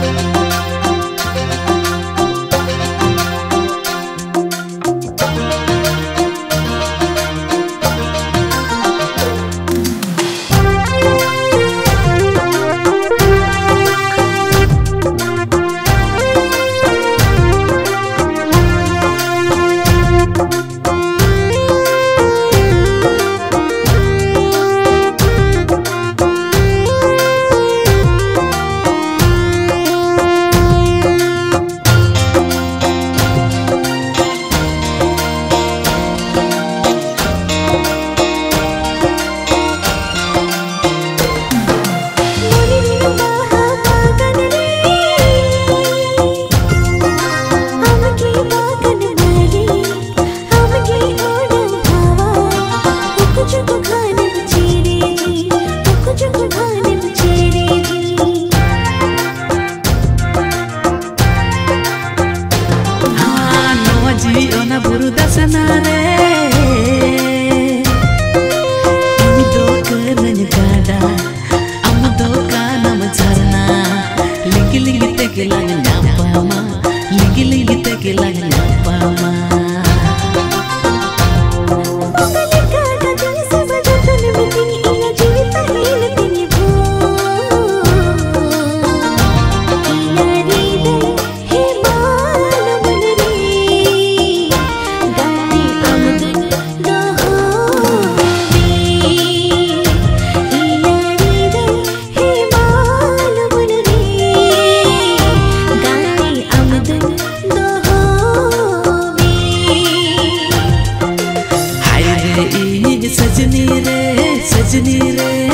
Thank ಕಿವಿಯೊನ ಬುರುದಸನಾರೇ ಲಿಗಿ ಲಿಗಿ ತೆಗಿಲಾಗ ನಾ ಪಾಮ ಲಿಗಿ ಲಿಗಿ ತೆಗಿಲಾಗ ನಾ ಪಾಮ ரஜினி ரே